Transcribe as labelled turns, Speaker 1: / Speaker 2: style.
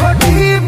Speaker 1: छोटी